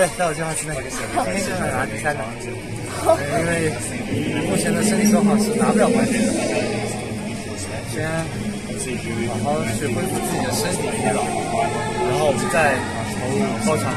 对，在我计划之内。今天就想拿第三档，因为目前的身体状况是拿不了冠军的。先好好去恢复自己的身体疲劳，然后我们再从高场。